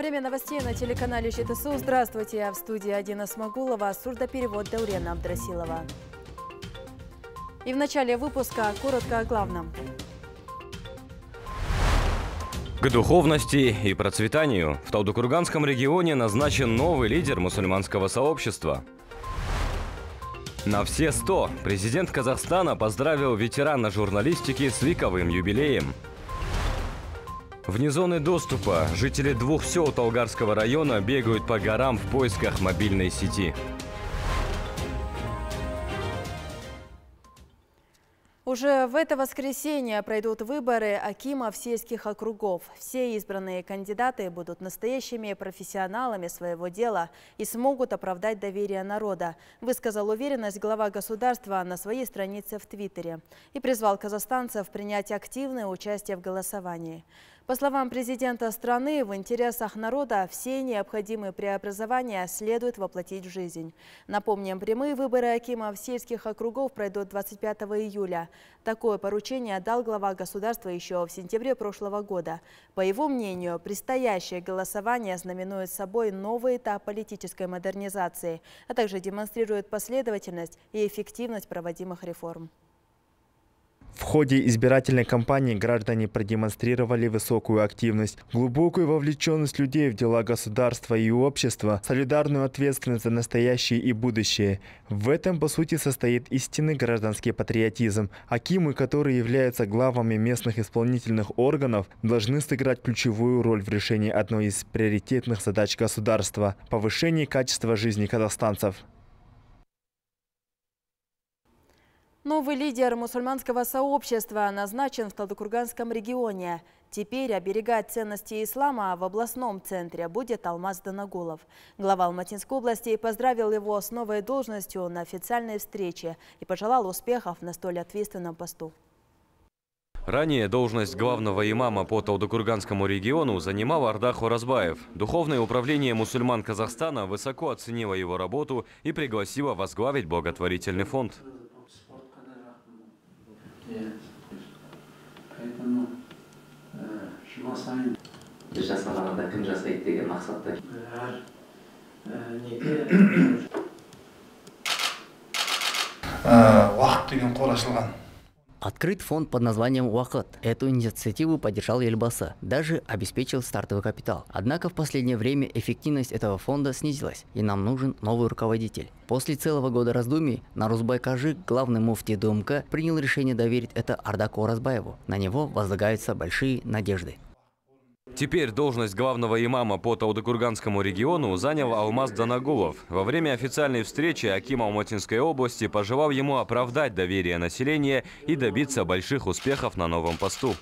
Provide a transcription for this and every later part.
Время новостей на телеканале ЧТСУ. Здравствуйте, я в студии Адина Смогулова, сурдоперевод Даурена Абдрасилова. И в начале выпуска коротко о главном. К духовности и процветанию в Талдыкурганском регионе назначен новый лидер мусульманского сообщества. На все 100 президент Казахстана поздравил ветерана журналистики с вековым юбилеем. Вне зоны доступа жители двух сел Толгарского района бегают по горам в поисках мобильной сети. Уже в это воскресенье пройдут выборы Акимов сельских округов. Все избранные кандидаты будут настоящими профессионалами своего дела и смогут оправдать доверие народа, высказал уверенность глава государства на своей странице в Твиттере и призвал казахстанцев принять активное участие в голосовании. По словам президента страны, в интересах народа все необходимые преобразования следует воплотить в жизнь. Напомним, прямые выборы Акимов сельских округов пройдут 25 июля. Такое поручение дал глава государства еще в сентябре прошлого года. По его мнению, предстоящее голосование знаменует собой новый этап политической модернизации, а также демонстрирует последовательность и эффективность проводимых реформ. В ходе избирательной кампании граждане продемонстрировали высокую активность, глубокую вовлеченность людей в дела государства и общества, солидарную ответственность за настоящее и будущее. В этом, по сути, состоит истинный гражданский патриотизм. Акимы, которые являются главами местных исполнительных органов, должны сыграть ключевую роль в решении одной из приоритетных задач государства – повышении качества жизни казахстанцев. Новый лидер мусульманского сообщества назначен в Талдыкурганском регионе. Теперь оберегать ценности ислама в областном центре будет Алмаз Данагулов. Глава Алматинской области поздравил его с новой должностью на официальной встрече и пожелал успехов на столь ответственном посту. Ранее должность главного имама по Талдыкурганскому региону занимал Ардах Уразбаев. Духовное управление мусульман Казахстана высоко оценило его работу и пригласило возглавить благотворительный фонд. Жұма сайын біз жасағанда кім жасайды деген мақсатта әр неге уақыт деген қор ашылған Открыт фонд под названием «Уахат». Эту инициативу поддержал Ельбаса, даже обеспечил стартовый капитал. Однако в последнее время эффективность этого фонда снизилась, и нам нужен новый руководитель. После целого года раздумий Нарузбай Кажик, главный муфти ДУМК, принял решение доверить это Ардаку Разбаеву. На него возлагаются большие надежды. Теперь должность главного имама по Таудыкурганскому региону занял Алмаз Данагулов. Во время официальной встречи Аким Алматинской области пожелал ему оправдать доверие населения и добиться больших успехов на новом посту.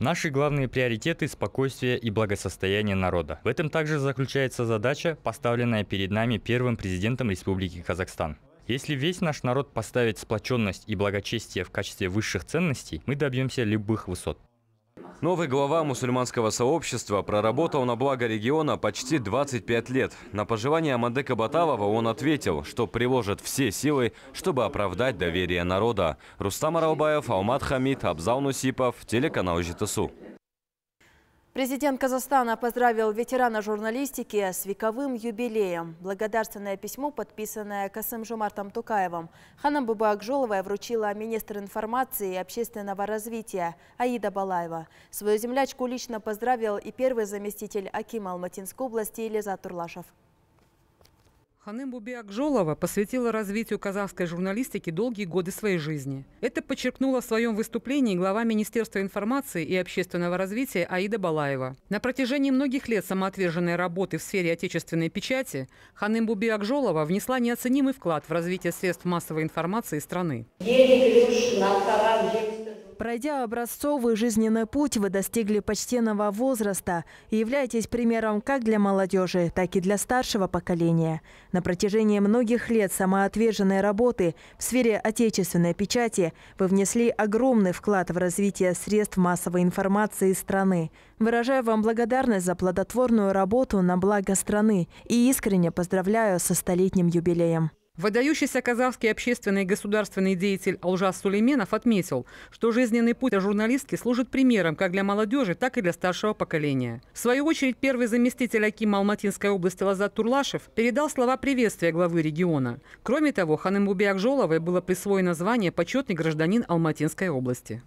Наши главные приоритеты – спокойствие и благосостояние народа. В этом также заключается задача, поставленная перед нами первым президентом Республики Казахстан. Если весь наш народ поставит сплоченность и благочестие в качестве высших ценностей, мы добьемся любых высот. Новый глава мусульманского сообщества проработал на благо региона почти 25 лет. На пожелание Амадека Баталова он ответил, что приложит все силы, чтобы оправдать доверие народа. Рустам Аралбаев, Алмат Хамид, Абзал Нусипов, телеканал ЖТСУ. Президент Казахстана поздравил ветерана журналистики с вековым юбилеем. Благодарственное письмо, подписанное Касым Жумартом Тукаевым, Ханам Буба Акжоловая вручила министр информации и общественного развития Аида Балаева. Свою землячку лично поздравил и первый заместитель Акима Алматинской области Елиза Турлашев. Ханым Буби Акжолова посвятила развитию казахской журналистики долгие годы своей жизни. Это подчеркнула в своем выступлении глава Министерства информации и общественного развития Аида Балаева. На протяжении многих лет самоотверженной работы в сфере отечественной печати Ханым Буби Акжолова внесла неоценимый вклад в развитие средств массовой информации страны. Пройдя образцовый жизненный путь, вы достигли почтенного возраста и являетесь примером как для молодежи, так и для старшего поколения. На протяжении многих лет самоотверженной работы в сфере отечественной печати вы внесли огромный вклад в развитие средств массовой информации страны. Выражаю вам благодарность за плодотворную работу на благо страны и искренне поздравляю со столетним юбилеем. Выдающийся казахский общественный и государственный деятель Алжас Сулейменов отметил, что жизненный путь журналистки служит примером как для молодежи, так и для старшего поколения. В свою очередь, первый заместитель Акима Алматинской области Лазат Турлашев передал слова приветствия главы региона. Кроме того, Ханымбубе Акжоловой было присвоено звание «Почетный гражданин Алматинской области».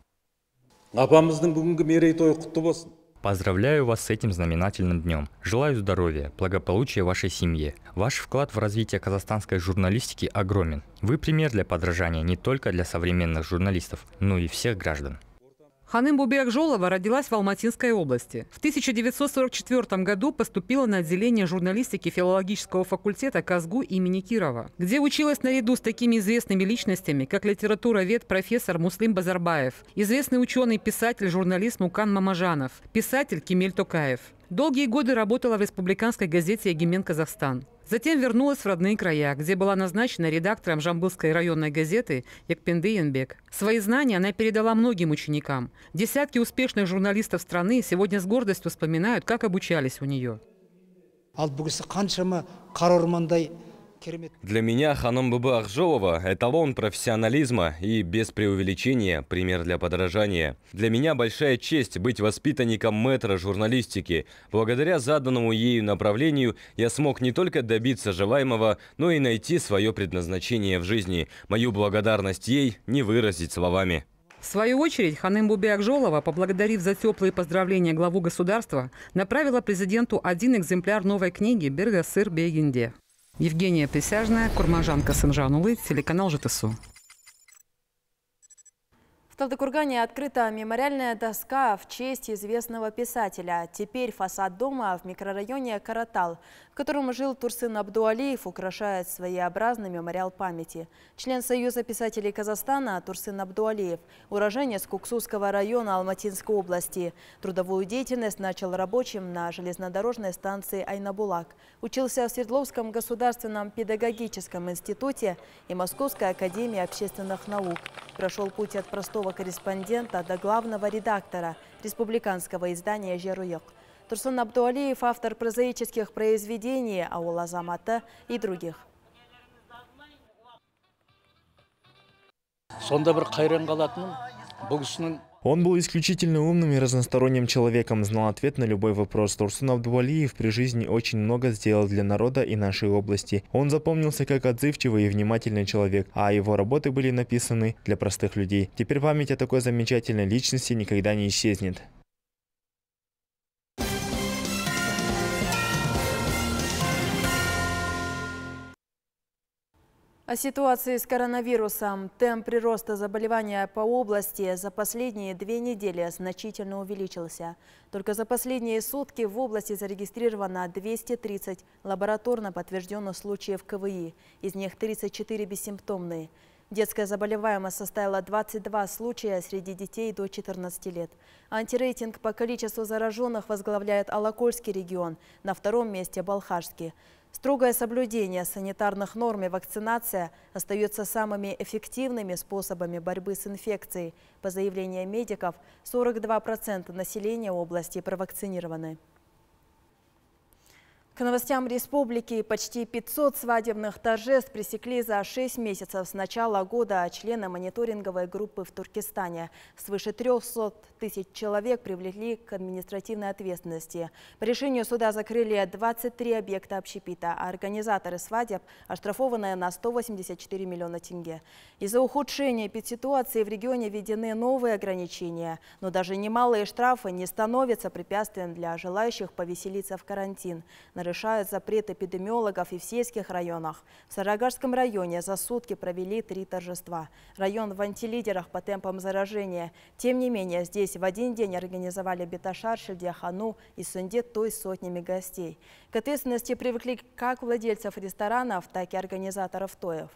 Поздравляю вас с этим знаменательным днем. Желаю здоровья, благополучия вашей семье. Ваш вклад в развитие казахстанской журналистики огромен. Вы пример для подражания не только для современных журналистов, но и всех граждан. Ханым Бубиакжолова родилась в Алматинской области. В 1944 году поступила на отделение журналистики филологического факультета Казгу имени Кирова, где училась наряду с такими известными личностями, как литературовед профессор Муслим Базарбаев, известный ученый-писатель, журналист Мукан Мамажанов, писатель Кемель Токаев. Долгие годы работала в республиканской газете «Егемен Казахстан». Затем вернулась в родные края, где была назначена редактором Жамбылской районной газеты Якпенды Янбек. Свои знания она передала многим ученикам. Десятки успешных журналистов страны сегодня с гордостью вспоминают, как обучались у нее. Для меня Ханом Быбы Ахжолова – эталон профессионализма и, без преувеличения, пример для подражания. Для меня большая честь быть воспитанником метра журналистики. Благодаря заданному ею направлению я смог не только добиться желаемого, но и найти свое предназначение в жизни. Мою благодарность ей не выразить словами. В свою очередь, Ханым Бубиакжолова, поблагодарив за теплые поздравления главу государства, направила президенту один экземпляр новой книги «Берга сыр Бегинде». Евгения Присяжная, Курмажан Касымжанулы, телеканал ЖТСУ. В Талдыкургане открыта мемориальная доска в честь известного писателя. Теперь фасад дома в микрорайоне Каратал, в котором жил Турсын Абдуалиев, украшает своеобразный мемориал памяти. Член Союза писателей Казахстана Турсын Абдуалиев, уроженец Куксусского района Алматинской области. Трудовую деятельность начал рабочим на железнодорожной станции Айнабулак. Учился в Свердловском государственном педагогическом институте и Московской академии общественных наук. Прошел путь от простого корреспондента до главного редактора республиканского издания «Жеруек». Турсун Абдуалиев – автор прозаических произведений «Аула Замата» и других. сонда бір қайран қалатыным бұл кісінің Он был исключительно умным и разносторонним человеком, знал ответ на любой вопрос. Турсун Абдувалиев при жизни очень много сделал для народа и нашей области. Он запомнился как отзывчивый и внимательный человек, а его работы были написаны для простых людей. Теперь память о такой замечательной личности никогда не исчезнет. О ситуации с коронавирусом. Темп прироста заболевания по области за последние две недели значительно увеличился. Только за последние сутки в области зарегистрировано 230 лабораторно подтвержденных случаев КВИ. Из них 34 бессимптомные. Детская заболеваемость составила 22 случая среди детей до 14 лет. Антирейтинг по количеству зараженных возглавляет Алакольский регион, на втором месте – Балхашский. Строгое соблюдение санитарных норм и вакцинация остаются самыми эффективными способами борьбы с инфекцией. По заявлению медиков, 42% населения области провакцинированы. К новостям республики почти 500 свадебных торжеств пресекли за 6 месяцев с начала года члены мониторинговой группы в Туркестане. Свыше 300 тысяч человек привлекли к административной ответственности. По решению суда закрыли 23 объекта общепита, а организаторы свадеб оштрафованы на 184 миллиона тенге. Из-за ухудшения ситуации в регионе введены новые ограничения, но даже немалые штрафы не становятся препятствием для желающих повеселиться в карантин нарушают запрет эпидемиологов и в сельских районах. В Сарагашском районе за сутки провели три торжества. Район в антилидерах по темпам заражения. Тем не менее, здесь в один день организовали Беташар, Шельдяхану и Сундет той сотнями гостей. К ответственности привыкли как владельцев ресторанов, так и организаторов тоев.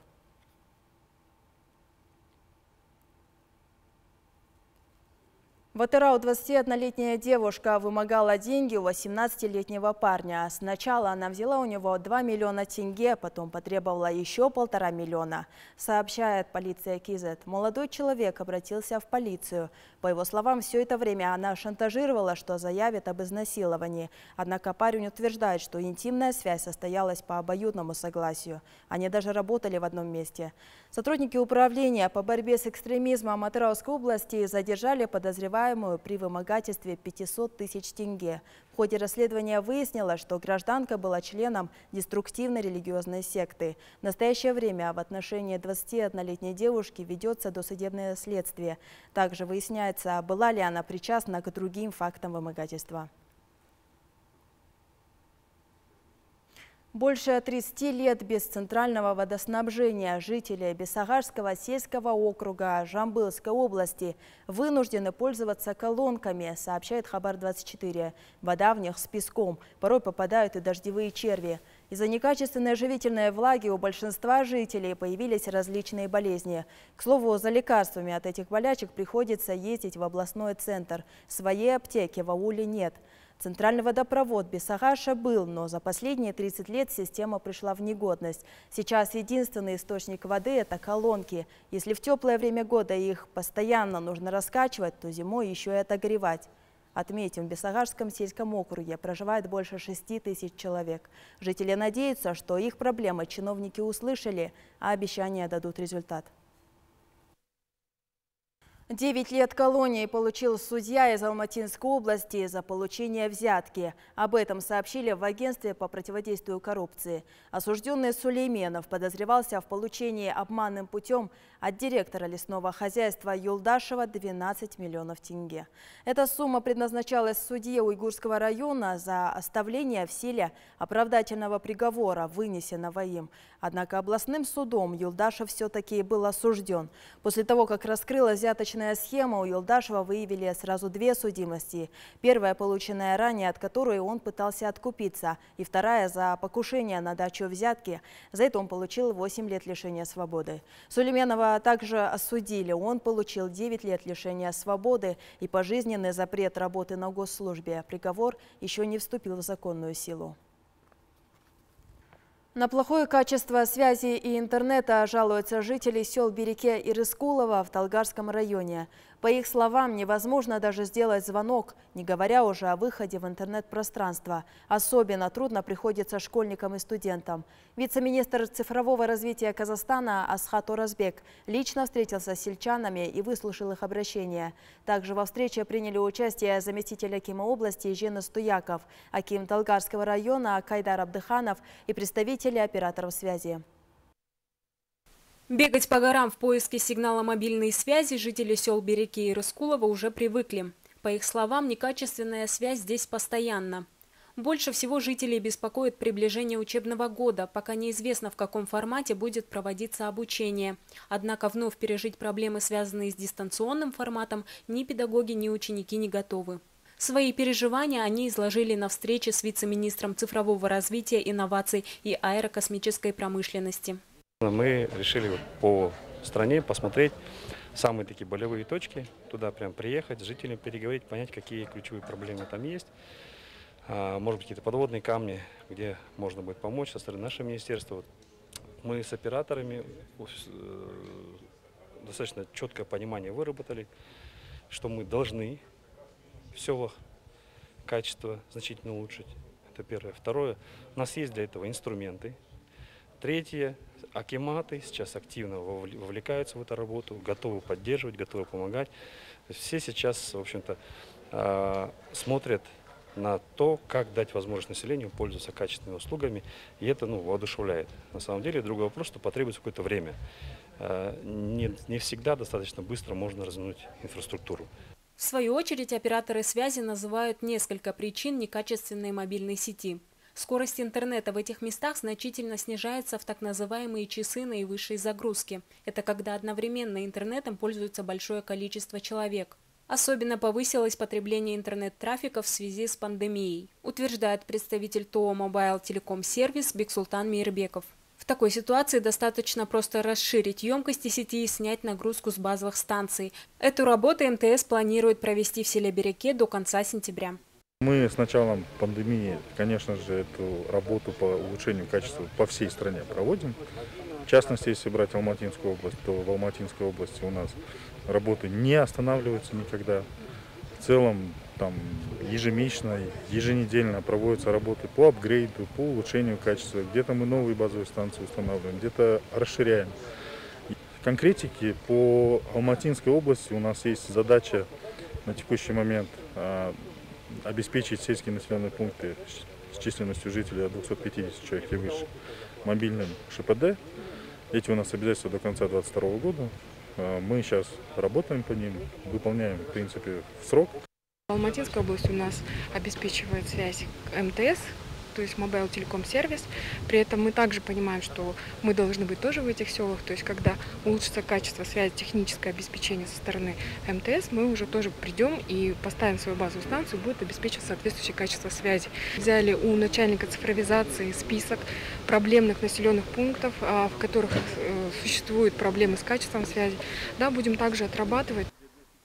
В Атырау 21-летняя девушка вымогала деньги у 18-летнего парня. Сначала она взяла у него 2 миллиона тенге, потом потребовала еще полтора миллиона. Сообщает полиция Кизет. Молодой человек обратился в полицию. По его словам, все это время она шантажировала, что заявит об изнасиловании. Однако парень утверждает, что интимная связь состоялась по обоюдному согласию. Они даже работали в одном месте. Сотрудники управления по борьбе с экстремизмом Атырауской области задержали подозреваемую при вымогательстве 500 тысяч тенге. В ходе расследования выяснилось, что гражданка была членом деструктивной религиозной секты. В настоящее время в отношении 21-летней девушки ведется досудебное следствие. Также выясняется, была ли она причастна к другим фактам вымогательства. Больше 30 лет без центрального водоснабжения жители Бесагарского сельского округа Жамбылской области вынуждены пользоваться колонками, сообщает Хабар-24. Вода в них с песком, порой попадают и дождевые черви. Из-за некачественной живительной влаги у большинства жителей появились различные болезни. К слову, за лекарствами от этих болячек приходится ездить в областной центр. Своей аптеки в ауле нет. Центральный водопровод Бесагаша был, но за последние 30 лет система пришла в негодность. Сейчас единственный источник воды – это колонки. Если в теплое время года их постоянно нужно раскачивать, то зимой еще и отогревать. Отметим, в Бесагарском сельском округе проживает больше 6 тысяч человек. Жители надеются, что их проблемы чиновники услышали, а обещания дадут результат. Девять лет колонии получил судья из Алматинской области за получение взятки. Об этом сообщили в агентстве по противодействию коррупции. Осужденный Сулейменов подозревался в получении обманным путем от директора лесного хозяйства Юлдашева 12 миллионов тенге. Эта сумма предназначалась судье Уйгурского района за оставление в силе оправдательного приговора, вынесенного им. Однако областным судом Юлдашев все-таки был осужден. После того, как раскрылась взяточная схема, у Юлдашева выявили сразу две судимости. Первая, полученная ранее, от которой он пытался откупиться, и вторая за покушение на дачу взятки. За это он получил 8 лет лишения свободы. Сулейменова также осудили. Он получил 9 лет лишения свободы и пожизненный запрет работы на госслужбе. Приговор еще не вступил в законную силу. На плохое качество связи и интернета жалуются жители сел Береке и Рыскулова в Талгарском районе. По их словам, невозможно даже сделать звонок, не говоря уже о выходе в интернет-пространство. Особенно трудно приходится школьникам и студентам. Вице-министр цифрового развития Казахстана Асхат Оразбек лично встретился с сельчанами и выслушал их обращения. Также во встрече приняли участие заместитель Акима области Жена Стуяков, Аким Талгарского района Кайдар Абдыханов и представители операторов связи. Бегать по горам в поиске сигнала мобильной связи жители сел Береки и Рыскулова уже привыкли. По их словам, некачественная связь здесь постоянно. Больше всего жителей беспокоит приближение учебного года, пока неизвестно, в каком формате будет проводиться обучение. Однако вновь пережить проблемы, связанные с дистанционным форматом, ни педагоги, ни ученики не готовы. Свои переживания они изложили на встрече с вице-министром цифрового развития, инноваций и аэрокосмической промышленности. Мы решили по стране посмотреть самые такие болевые точки, туда прям приехать, с жителями переговорить, понять, какие ключевые проблемы там есть. А, может быть, какие-то подводные камни, где можно будет помочь со стороны нашего министерства. Мы с операторами э, достаточно четкое понимание выработали, что мы должны все качество значительно улучшить. Это первое. Второе, у нас есть для этого инструменты. Третье, акиматы сейчас активно вовлекаются в эту работу, готовы поддерживать, готовы помогать. Все сейчас, в общем-то, а, смотрят на то, как дать возможность населению пользоваться качественными услугами, и это ну, воодушевляет. На самом деле, другой вопрос, что потребуется какое-то время. А, не, не всегда достаточно быстро можно развернуть инфраструктуру. В свою очередь, операторы связи называют несколько причин некачественной мобильной сети. Скорость интернета в этих местах значительно снижается в так называемые часы наивысшей загрузки. Это когда одновременно интернетом пользуется большое количество человек. Особенно повысилось потребление интернет-трафика в связи с пандемией, утверждает представитель ТО Mobile Telecom Service Бексултан Мирбеков. В такой ситуации достаточно просто расширить емкости сети и снять нагрузку с базовых станций. Эту работу МТС планирует провести в селе Береке до конца сентября. Мы с началом пандемии, конечно же, эту работу по улучшению качества по всей стране проводим. В частности, если брать Алматинскую область, то в Алматинской области у нас работы не останавливаются никогда. В целом, там ежемесячно, еженедельно проводятся работы по апгрейду, по улучшению качества. Где-то мы новые базовые станции устанавливаем, где-то расширяем. Конкретики по Алматинской области у нас есть задача на текущий момент а, обеспечить сельские населенные пункты с численностью жителей от 250 человек и выше мобильным ШПД. Эти у нас обязательства до конца 2022 года. А, мы сейчас работаем по ним, выполняем, в принципе, в срок. Алматинская область у нас обеспечивает связь МТС то есть Mobile Telecom сервис. При этом мы также понимаем, что мы должны быть тоже в этих селах, то есть когда улучшится качество связи, техническое обеспечение со стороны МТС, мы уже тоже придем и поставим свою базовую станцию, будет обеспечено соответствующее качество связи. Взяли у начальника цифровизации список проблемных населенных пунктов, а, в которых э, существуют проблемы с качеством связи. Да, будем также отрабатывать.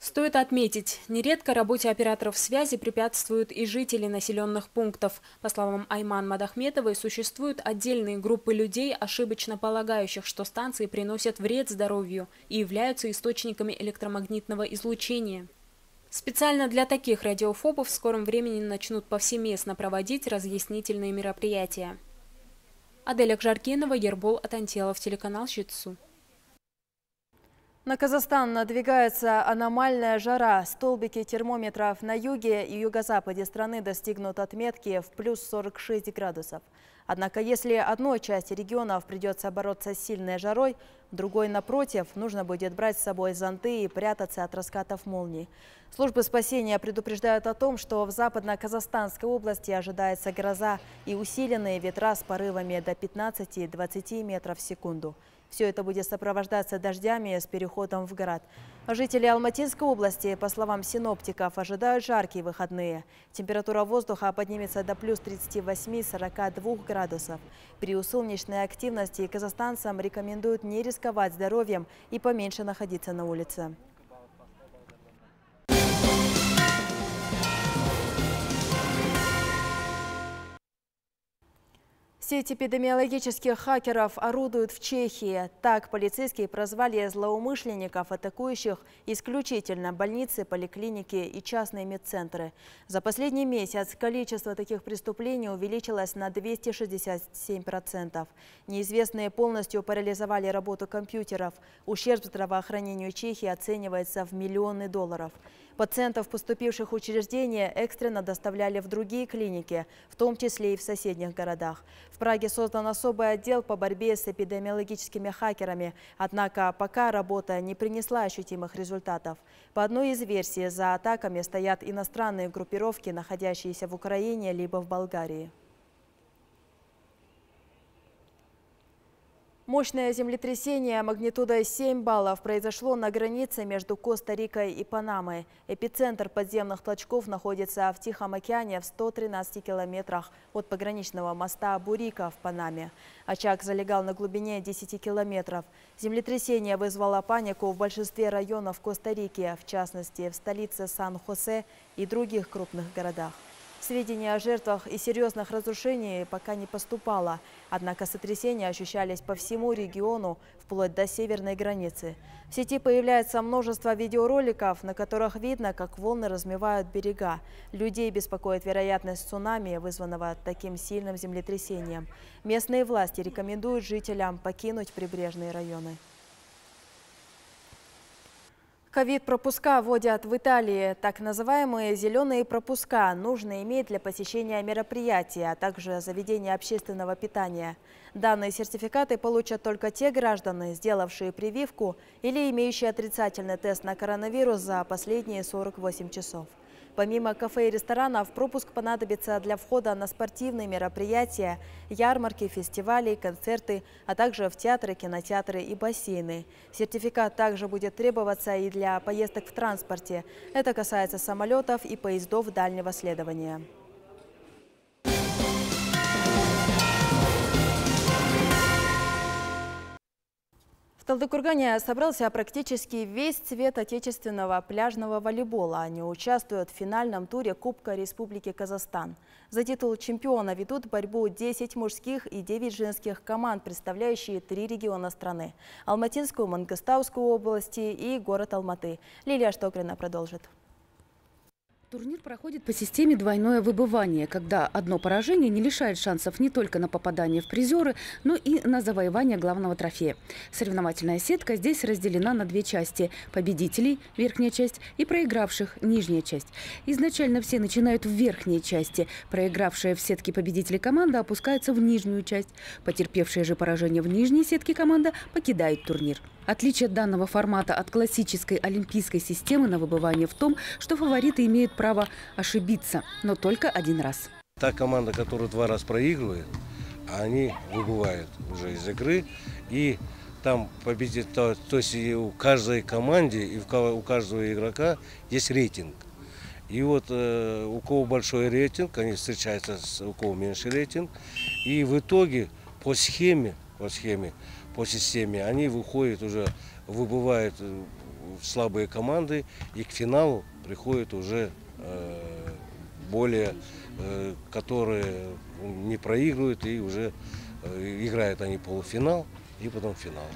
Стоит отметить, нередко работе операторов связи препятствуют и жители населенных пунктов. По словам Айман Мадахметовой, существуют отдельные группы людей, ошибочно полагающих, что станции приносят вред здоровью и являются источниками электромагнитного излучения. Специально для таких радиофобов в скором времени начнут повсеместно проводить разъяснительные мероприятия. Аделя Кжаркинова, Ербол Атантелов, телеканал «Щитсу». На Казахстан надвигается аномальная жара. Столбики термометров на юге и юго-западе страны достигнут отметки в плюс 46 градусов. Однако, если одной части регионов придется бороться с сильной жарой, другой, напротив, нужно будет брать с собой зонты и прятаться от раскатов молний. Службы спасения предупреждают о том, что в западно-казахстанской области ожидается гроза и усиленные ветра с порывами до 15-20 метров в секунду. Все это будет сопровождаться дождями с переходом в град. Жители Алматинской области, по словам синоптиков, ожидают жаркие выходные. Температура воздуха поднимется до плюс 38-42 градусов. При солнечной активности казахстанцам рекомендуют не рисковать здоровьем и поменьше находиться на улице. Сеть эпидемиологических хакеров орудует в Чехии. Так полицейские прозвали злоумышленников, атакующих исключительно больницы, поликлиники и частные медцентры. За последний месяц количество таких преступлений увеличилось на 267%. Неизвестные полностью парализовали работу компьютеров. Ущерб здравоохранению Чехии оценивается в миллионы долларов. Пациентов, поступивших в учреждения, экстренно доставляли в другие клиники, в том числе и в соседних городах. В Праге создан особый отдел по борьбе с эпидемиологическими хакерами, однако пока работа не принесла ощутимых результатов. По одной из версий, за атаками стоят иностранные группировки, находящиеся в Украине либо в Болгарии. Мощное землетрясение магнитудой 7 баллов произошло на границе между Коста-Рикой и Панамой. Эпицентр подземных толчков находится в Тихом океане в 113 километрах от пограничного моста Бурика в Панаме. Очаг залегал на глубине 10 километров. Землетрясение вызвало панику в большинстве районов Коста-Рики, в частности в столице Сан-Хосе и других крупных городах. Сведений о жертвах и серьезных разрушениях пока не поступало. Однако сотрясения ощущались по всему региону, вплоть до северной границы. В сети появляется множество видеороликов, на которых видно, как волны размывают берега. Людей беспокоит вероятность цунами, вызванного таким сильным землетрясением. Местные власти рекомендуют жителям покинуть прибрежные районы. Ковид-пропуска вводят в Италии. Так называемые зеленые пропуска нужно иметь для посещения мероприятия, а также заведения общественного питания. Данные сертификаты получат только те граждане, сделавшие прививку или имеющие отрицательный тест на коронавирус за последние 48 часов. Помимо кафе и ресторанов, пропуск понадобится для входа на спортивные мероприятия, ярмарки, фестивали, концерты, а также в театры, кинотеатры и бассейны. Сертификат также будет требоваться и для поездок в транспорте. Это касается самолетов и поездов дальнего следования. Талдыкургане собрался практически весь цвет отечественного пляжного волейбола. Они участвуют в финальном туре Кубка Республики Казахстан. За титул чемпиона ведут борьбу 10 мужских и 9 женских команд, представляющие три региона страны – Алматинскую, Мангостаускую области и город Алматы. Лилия Штокрина продолжит. Турнир проходит по системе двойное выбывание, когда одно поражение не лишает шансов не только на попадание в призеры, но и на завоевание главного трофея. Соревновательная сетка здесь разделена на две части – победителей – верхняя часть и проигравших – нижняя часть. Изначально все начинают в верхней части. Проигравшая в сетке победителей команда опускается в нижнюю часть. Потерпевшая же поражение в нижней сетке команда покидает турнир. Отличие данного формата от классической олимпийской системы на выбывание в том, что фавориты имеют право ошибиться, но только один раз. Та команда, которая два раза проигрывает, они выбывают уже из игры. И там победит, то, то есть у каждой команде и у каждого игрока есть рейтинг. И вот э, у кого большой рейтинг, они встречаются с у кого меньше рейтинг. И в итоге по схеме, по схеме по системе, они выходят уже, выбывают э, слабые команды и к финалу приходят уже э, более, э, которые не проигрывают и уже играют они полуфинал и потом финал.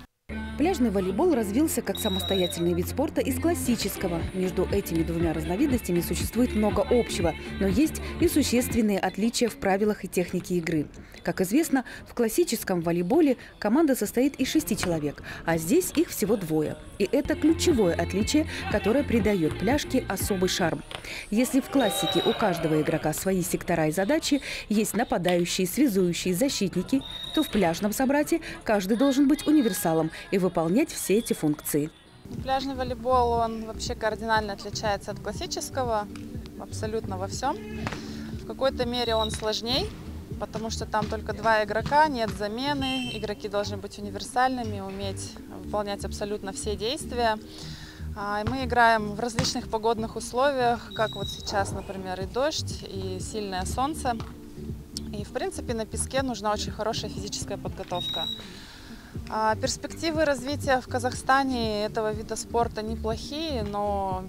Пляжный волейбол развился как самостоятельный вид спорта из классического. Между этими двумя разновидностями существует много общего, но есть и существенные отличия в правилах и технике игры. Как известно, в классическом волейболе команда состоит из шести человек, а здесь их всего двое. И это ключевое отличие, которое придает пляжке особый шарм. Если в классике у каждого игрока свои сектора и задачи, есть нападающие, связующие, защитники, то в пляжном собрате каждый должен быть универсалом и выполнять все эти функции. Пляжный волейбол, он вообще кардинально отличается от классического абсолютно во всем. В какой-то мере он сложней, потому что там только два игрока, нет замены, игроки должны быть универсальными, уметь выполнять абсолютно все действия. А, мы играем в различных погодных условиях, как вот сейчас, например, и дождь, и сильное солнце. И, в принципе, на песке нужна очень хорошая физическая подготовка. А перспективы развития в Казахстане этого вида спорта неплохие, но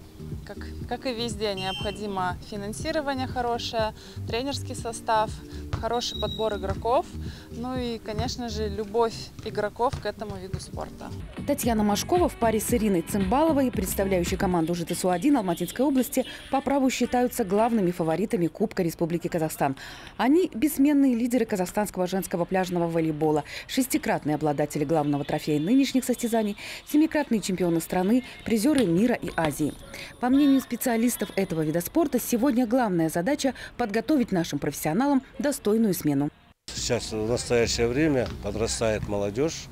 как, как и везде, необходимо финансирование хорошее, тренерский состав, хороший подбор игроков, ну и, конечно же, любовь игроков к этому виду спорта. Татьяна Машкова в паре с Ириной Цымбаловой, представляющей команду ЖТСУ-1 Алматинской области, по праву считаются главными фаворитами Кубка Республики Казахстан. Они – бессменные лидеры казахстанского женского пляжного волейбола, шестикратные обладатели главного трофея нынешних состязаний, семикратные чемпионы страны, призеры мира и Азии. По мнению специалистов этого вида спорта, сегодня главная задача – подготовить нашим профессионалам достойную смену. Сейчас в настоящее время подрастает молодежь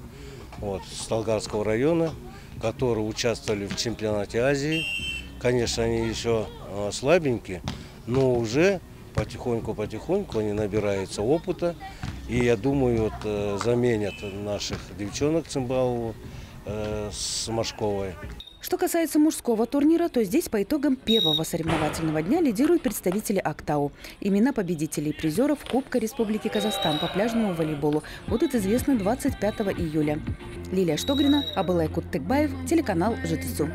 вот, с Толгарского района, которые участвовали в чемпионате Азии. Конечно, они еще а, слабенькие, но уже потихоньку-потихоньку они набираются опыта. И я думаю, вот, э, заменят наших девчонок Цимбалову э, с Машковой. Что касается мужского турнира, то здесь по итогам первого соревновательного дня лидируют представители АКТАУ. Имена победителей и призеров Кубка Республики Казахстан по пляжному волейболу будут известны 25 июля. Лилия Штогрина, Абылай Куттыкбаев, телеканал ЖТСУ.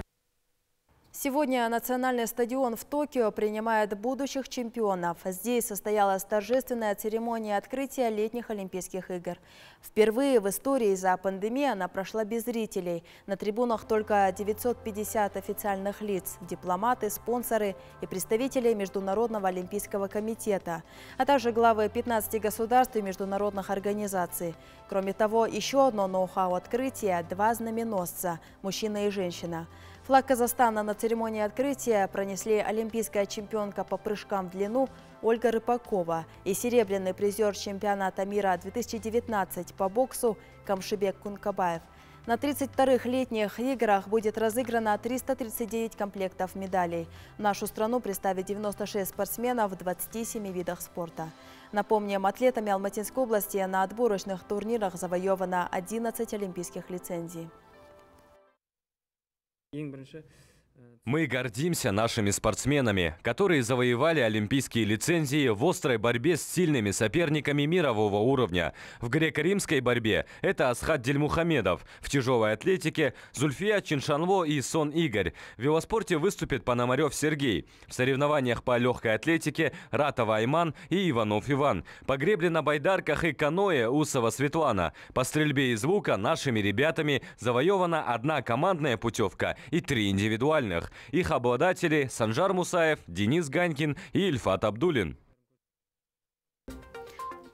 Сегодня национальный стадион в Токио принимает будущих чемпионов. Здесь состоялась торжественная церемония открытия летних Олимпийских игр. Впервые в истории из-за пандемии она прошла без зрителей. На трибунах только 950 официальных лиц, дипломаты, спонсоры и представители Международного Олимпийского комитета, а также главы 15 государств и международных организаций. Кроме того, еще одно ноу-хау открытия – два знаменосца – мужчина и женщина – Флаг Казахстана на церемонии открытия пронесли олимпийская чемпионка по прыжкам в длину Ольга Рыпакова и серебряный призер чемпионата мира 2019 по боксу Камшибек Кункабаев. На 32-х летних играх будет разыграно 339 комплектов медалей. В нашу страну представит 96 спортсменов в 27 видах спорта. Напомним, атлетами Алматинской области на отборочных турнирах завоевано 11 олимпийских лицензий. Мы гордимся нашими спортсменами, которые завоевали олимпийские лицензии в острой борьбе с сильными соперниками мирового уровня. В греко-римской борьбе это Асхат Дельмухамедов, в тяжелой атлетике Зульфия Чиншанло и Сон Игорь. В велоспорте выступит Пономарев Сергей. В соревнованиях по легкой атлетике Ратова Айман и Иванов Иван. По гребле на байдарках и каноэ Усова Светлана. По стрельбе из лука нашими ребятами завоевана одна командная путевка и три индивидуальных. Их обладатели Санжар Мусаев, Денис Ганькин и Ильфат Абдулин.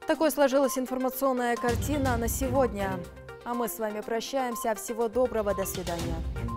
Такой сложилась информационная картина на сегодня. А мы с вами прощаемся. Всего доброго. До свидания.